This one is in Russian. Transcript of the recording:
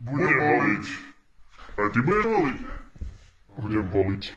Будем палить. А тебе палить? Будем палить.